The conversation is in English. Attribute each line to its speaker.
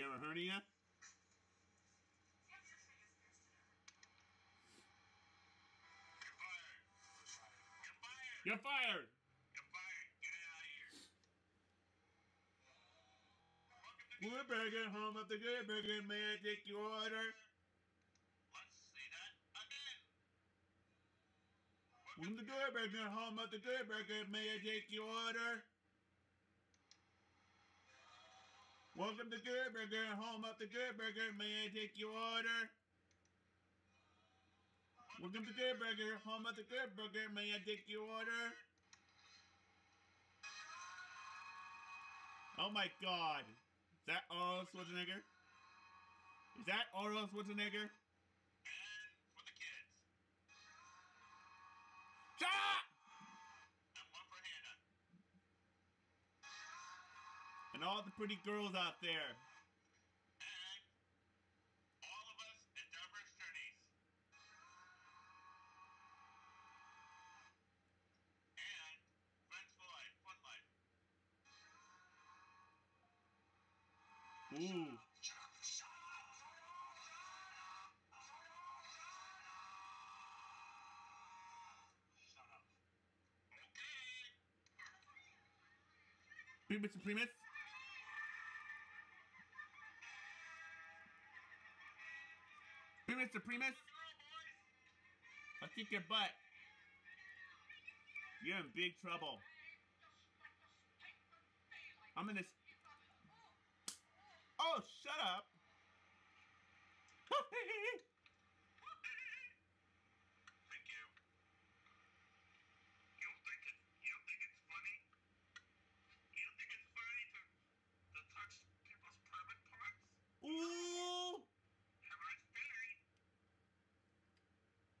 Speaker 1: You a hernia?
Speaker 2: You're fired.
Speaker 1: You're fired!
Speaker 2: You're fired. Get out of here.
Speaker 1: Good burger, home of the good burger. May I take your order?
Speaker 2: Let's see that again.
Speaker 1: Welcome to Good Burger, home of the Good Burger. May I take your order? Welcome to Good Burger, home of the Good Burger. May I take your order? Welcome to Good Burger, home of the Good Burger. May I take your order? Oh my god. Is that Arnold Schwarzenegger? Is that Arnold Schwarzenegger?
Speaker 2: And
Speaker 1: all the pretty girls out there.
Speaker 2: And all of us at Diverse Journeys. And Friends for Life, Fun Life.
Speaker 1: Ooh.
Speaker 2: Shut up.
Speaker 1: Primus the Primus. I'll kick your butt. You're in big trouble. I'm in this. Oh, shut up.